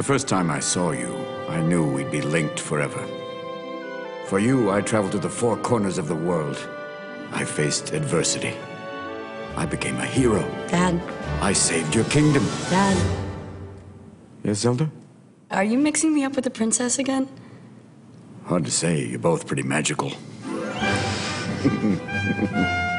The first time I saw you, I knew we'd be linked forever. For you, I traveled to the four corners of the world. I faced adversity. I became a hero. Dad, I saved your kingdom. Dad, Yes, Zelda? are you mixing me up with the princess again? Hard to say. You're both pretty magical.